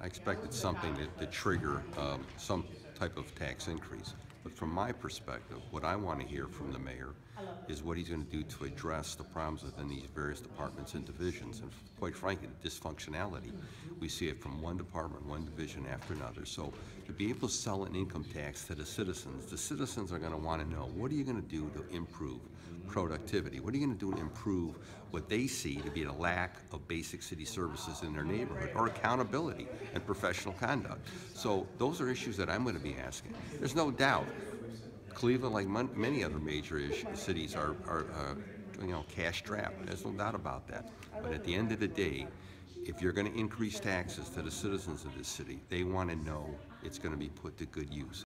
I expected something to, to trigger um, some type of tax increase. But from my perspective, what I want to hear from the mayor is what he's going to do to address the problems within these various departments and divisions, and quite frankly, the dysfunctionality. We see it from one department, one division after another. So to be able to sell an income tax to the citizens, the citizens are going to want to know, what are you going to do to improve productivity? What are you going to do to improve what they see to be the lack of basic city services in their neighborhood or accountability and professional conduct? So those are issues that I'm going to be asking. There's no doubt Cleveland, like mon- many other major ish- cities, are, are uh, you know, cash strapped. There's no doubt about that. But at the end of the day, if you're going to increase taxes to the citizens of this city, they want to know it's going to be put to good use.